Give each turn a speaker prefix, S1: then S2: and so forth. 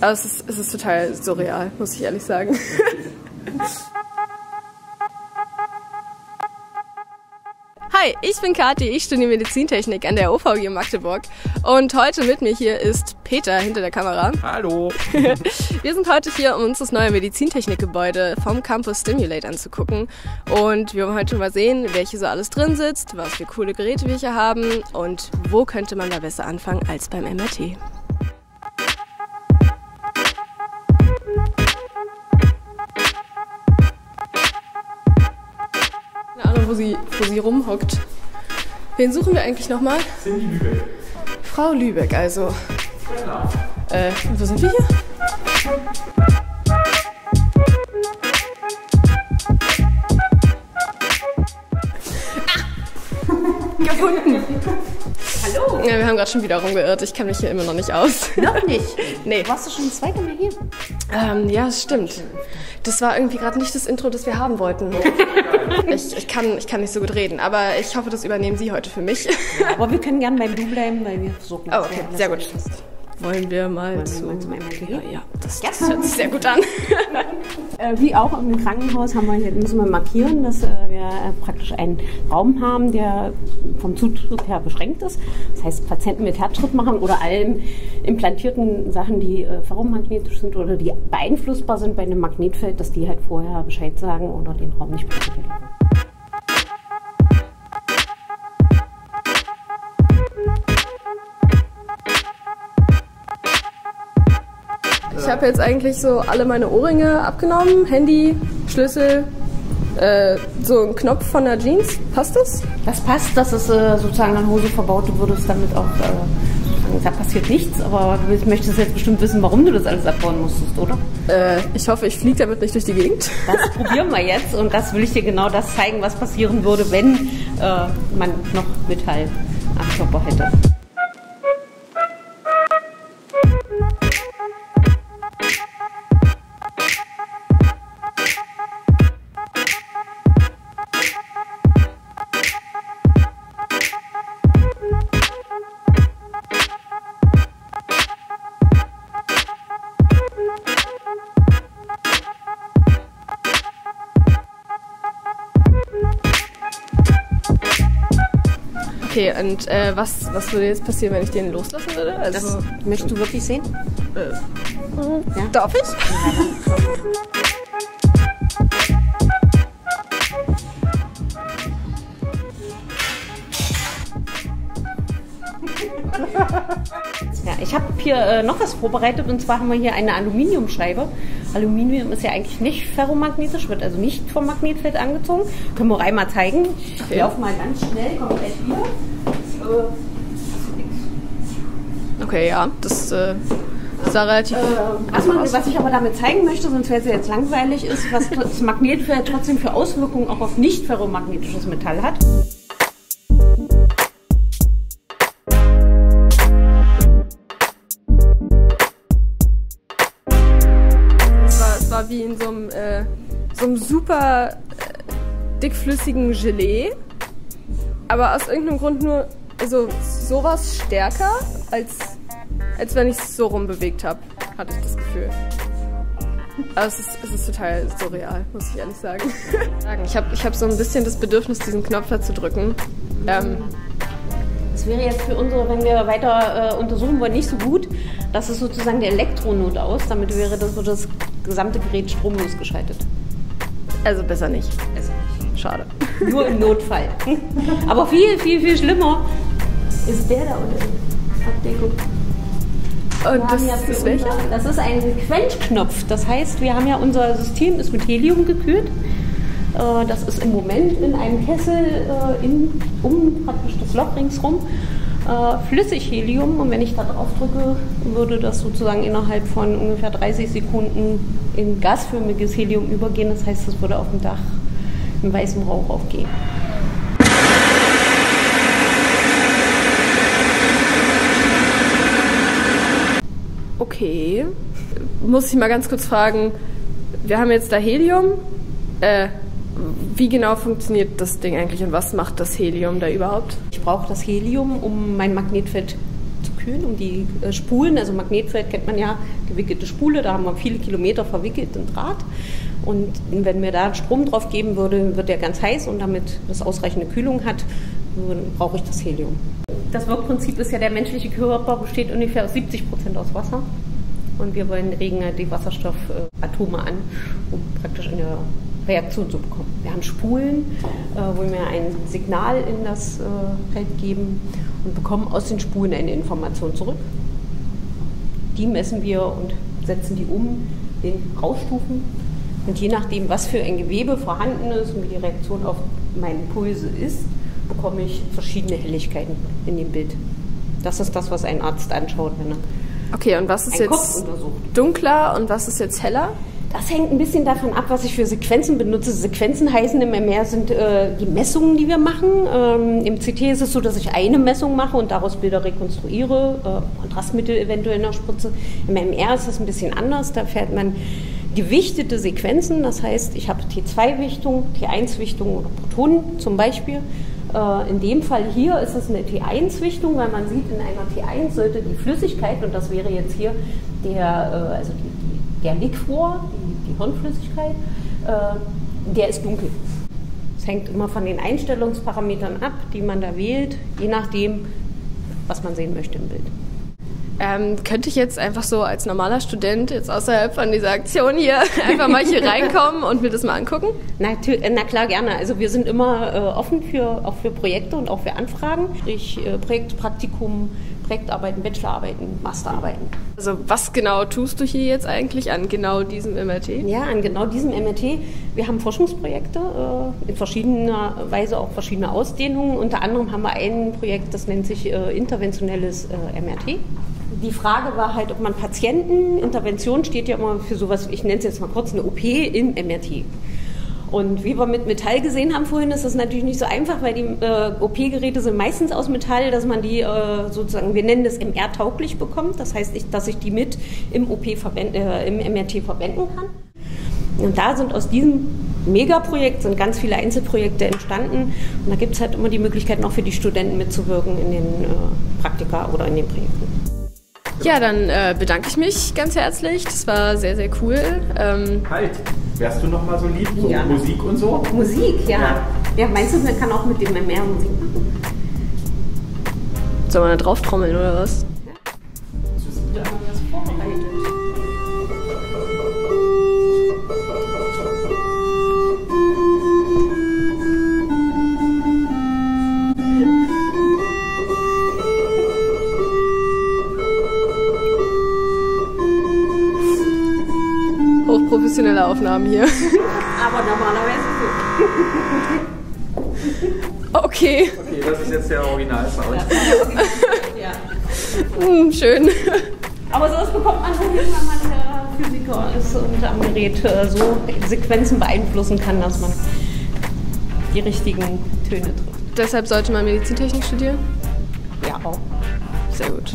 S1: Aber es ist, es ist total surreal, muss ich ehrlich sagen. Hi, ich bin Kathi, ich studiere Medizintechnik an der OVG Magdeburg und heute mit mir hier ist Peter hinter der Kamera.
S2: Hallo.
S1: wir sind heute hier, um uns das neue Medizintechnikgebäude vom Campus Stimulate anzugucken und wir wollen heute mal sehen, welche so alles drin sitzt, was für coole Geräte wir hier haben und wo könnte man da besser anfangen als beim MRT. Wo sie, wo sie rumhockt. Wen suchen wir eigentlich nochmal?
S2: Cindy Lübeck.
S1: Frau Lübeck, also.
S2: Genau.
S1: Äh, wo sind wir hier? Ah! Gefunden!
S3: Hallo?
S1: Ja, wir haben gerade schon wieder rumgeirrt. Ich kenne mich hier immer noch nicht aus.
S3: Noch nicht?
S1: Nee.
S3: Warst du schon das zweite Mal hier?
S1: Ähm, ja, das stimmt. Das war irgendwie gerade nicht das Intro, das wir haben wollten. Ich, ich, kann, ich kann nicht so gut reden, aber ich hoffe, das übernehmen Sie heute für mich.
S3: Aber wir können gerne beim Du bleiben, weil wir versuchen.
S1: Oh, okay, sehr gut. Wollen wir mal
S3: Wollen
S1: zu...
S3: wir mal zum MRT?
S1: Ja, ja, das,
S3: Ja.
S1: das hört sich sehr gut an.
S3: Äh, wie auch im Krankenhaus haben wir hier, müssen wir markieren, dass äh, wir äh, praktisch einen Raum haben, der vom Zutritt her beschränkt ist. Das heißt, Patienten mit Herzschritt machen oder allen implantierten Sachen, die äh, ferromagnetisch sind oder die beeinflussbar sind bei einem Magnetfeld, dass die halt vorher Bescheid sagen oder den Raum nicht betreten dürfen.
S1: Ich habe jetzt eigentlich so alle meine Ohrringe abgenommen, Handy, Schlüssel, äh, so ein Knopf von der Jeans. Passt das?
S3: Das passt, dass es äh, sozusagen an Hose verbaut, du würdest damit auch, äh, sozusagen, da passiert nichts, aber du möchtest jetzt bestimmt wissen, warum du das alles abbauen musstest, oder?
S1: Äh, ich hoffe, ich fliege damit nicht durch die Gegend.
S3: Das probieren wir jetzt und das will ich dir genau das zeigen, was passieren würde, wenn äh, man noch Metall am Körper hätte.
S1: Okay, und äh, was, was würde jetzt passieren, wenn ich den loslassen würde?
S3: Das
S1: Also,
S3: möchtest du wirklich sehen? Ja.
S1: darf ich?
S3: Ja, ich habe hier äh, noch was vorbereitet und zwar haben wir hier eine Aluminiumscheibe. Aluminium ist ja eigentlich nicht ferromagnetisch, wird also nicht vom Magnetfeld angezogen. Können wir einmal zeigen. Ich
S1: Okay.
S3: laufe mal ganz schnell, kommt gleich wieder. Äh,
S1: Okay, ja, das äh, sah relativ.
S3: Erstmal, was ich aber damit zeigen möchte, sonst wäre es ja jetzt langweilig, ist, was das Magnetfeld trotzdem für Auswirkungen auch auf nicht ferromagnetisches Metall hat.
S1: War, wie in so einem, äh, so einem super äh, dickflüssigen Gelee. Aber aus irgendeinem Grund nur so sowas stärker, als, als wenn ich es so rumbewegt habe, hatte ich das Gefühl. Aber es ist, es ist total surreal, muss ich ehrlich sagen. Ich habe ich hab so ein bisschen das Bedürfnis, diesen Knopf da zu drücken. Ähm,
S3: Das wäre jetzt für unsere, wenn wir weiter äh, untersuchen wollen, nicht so gut. Das ist sozusagen der Elektronot aus. Damit wäre das, wird das gesamte Gerät stromlos geschaltet.
S1: also besser nicht. Schade.
S3: Nur im Notfall. Aber viel, viel, viel schlimmer ist der da unten. Abdeckung.
S1: Und
S3: Wir
S1: das,
S3: haben ja
S1: ist welcher?
S3: unser- Das ist ein Quenchknopf. Das heißt, wir haben ja unser System ist mit Helium gekühlt. Äh, Das ist im Moment in einem Kessel äh, in, um praktisch das Loch ringsrum. Äh, Flüssighelium und wenn ich da drauf drücke, würde das sozusagen innerhalb von ungefähr 30 Sekunden in gasförmiges Helium übergehen. Das heißt, es würde auf dem Dach in weißem Rauch aufgehen.
S1: Okay. Muss ich mal ganz kurz fragen, wir haben jetzt da Helium. Äh, wie genau funktioniert das Ding eigentlich und was macht das Helium da überhaupt?
S3: Ich brauche das Helium, um mein Magnetfeld zu kühlen, um die äh, Spulen, also Magnetfeld kennt man ja, gewickelte Spule, da haben wir viele Kilometer verwickelten Draht. Und wenn mir da Strom drauf geben würde, wird der ganz heiß und damit das ausreichende Kühlung hat, brauche ich das Helium. Das Wirkprinzip ist ja, der menschliche Körper besteht ungefähr aus 70 Prozent aus Wasser. Und wir wollen regen die Wasserstoffatome an, um praktisch eine Reaktion zu bekommen. Wir haben Spulen, äh, wo wir ein Signal in das äh, Feld geben und bekommen aus den Spulen eine Information zurück. Die messen wir und setzen die um in Rauschstufen. Und je nachdem, was für ein Gewebe vorhanden ist und wie die Reaktion auf meine Impulse ist, bekomme ich verschiedene Helligkeiten in dem Bild. Das ist das, was ein Arzt anschaut, wenn er
S1: Okay, und was ist jetzt dunkler und was ist jetzt heller?
S3: Das hängt ein bisschen davon ab, was ich für Sequenzen benutze. Sequenzen heißen immer mehr sind äh, die Messungen, die wir machen. Ähm, Im CT ist es so, dass ich eine Messung mache und daraus Bilder rekonstruiere, äh, Kontrastmittel eventuell noch spritze. Im MR ist es ein bisschen anders. Da fährt man gewichtete Sequenzen. Das heißt, ich habe T2-Wichtung, T1-Wichtung oder Protonen zum Beispiel. Äh, in dem Fall hier ist es eine T1-Wichtung, weil man sieht, in einer T1 sollte die Flüssigkeit, und das wäre jetzt hier der, äh, also die, der Liquor, die, die Hirnflüssigkeit, äh, der ist dunkel. Es hängt immer von den Einstellungsparametern ab, die man da wählt, je nachdem, was man sehen möchte im Bild.
S1: Ähm, könnte ich jetzt einfach so als normaler Student jetzt außerhalb von dieser Aktion hier einfach mal hier reinkommen und mir das mal angucken?
S3: Na, na klar, gerne. Also wir sind immer äh, offen für, auch für Projekte und auch für Anfragen. Sprich äh, Projekt, Praktikum, Projektarbeiten, Bachelorarbeiten, Masterarbeiten.
S1: Also was genau tust du hier jetzt eigentlich an genau diesem MRT?
S3: Ja, an genau diesem MRT. Wir haben Forschungsprojekte, äh, in verschiedener Weise auch verschiedene Ausdehnungen. Unter anderem haben wir ein Projekt, das nennt sich äh, interventionelles äh, MRT die Frage war halt, ob man Patienten, Intervention steht ja immer für sowas, ich nenne es jetzt mal kurz, eine OP im MRT. Und wie wir mit Metall gesehen haben vorhin, ist das natürlich nicht so einfach, weil die äh, OP-Geräte sind meistens aus Metall, dass man die äh, sozusagen, wir nennen das MR-tauglich bekommt. Das heißt, ich, dass ich die mit im OP äh, im MRT verwenden kann. Und da sind aus diesem Megaprojekt sind ganz viele Einzelprojekte entstanden. Und da gibt es halt immer die Möglichkeit, noch für die Studenten mitzuwirken in den äh, Praktika oder in den Projekten.
S1: Ja, dann äh, bedanke ich mich ganz herzlich. Das war sehr, sehr cool.
S2: Ähm halt, wärst du noch mal so lieb? So ja. Musik und so?
S3: Musik, ja. ja. ja. meinst du, man kann auch mit dem mehr Musik machen?
S1: Soll man da drauf trommeln oder was? Aufnahmen hier.
S3: Aber normalerweise
S1: so. Okay.
S2: Okay, das ist jetzt der Original-Sound.
S1: Ja. hm, schön.
S3: Aber sowas bekommt man hin, wenn man der Physiker ist und am Gerät äh, so Sequenzen beeinflussen kann, dass man die richtigen Töne trifft.
S1: Deshalb sollte man Medizintechnik studieren?
S3: Ja, auch.
S1: Sehr gut.